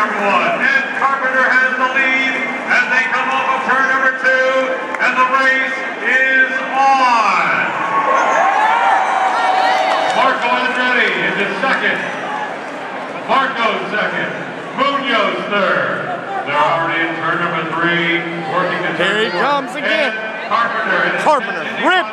number one. Ed Carpenter has the lead as they come off of turn number two, and the race is on. Marco Andretti in second. Marco's second. Munoz third. They're already in turn number three, working to turn Here he comes again. Carpenter. Carpenter, rip